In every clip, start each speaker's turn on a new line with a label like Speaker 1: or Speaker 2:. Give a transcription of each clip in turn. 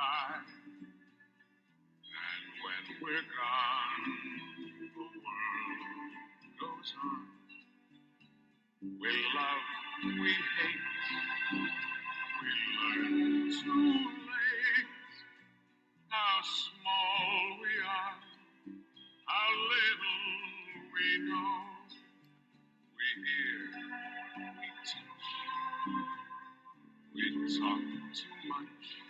Speaker 1: sky. And when we're gone, the world goes on. We love, we hate, we learn too late how small we are, how little we know. We hear, we teach, we talk too much.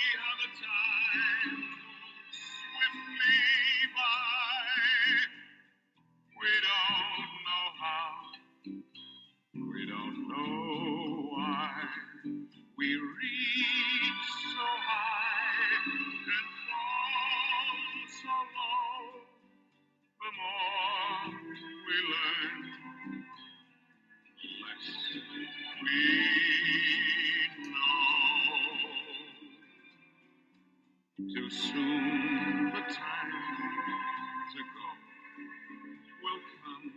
Speaker 1: learn, less we know. Too soon the time to go will come.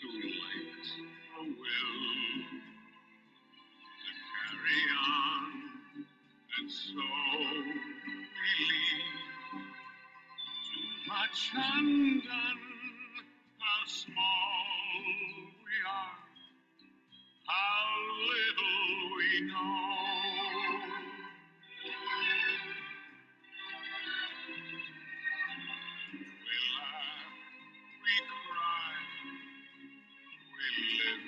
Speaker 1: Too late the will to carry on, and so we leave too much undone. Little we know. We laugh, we cry, we live,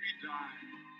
Speaker 1: we die.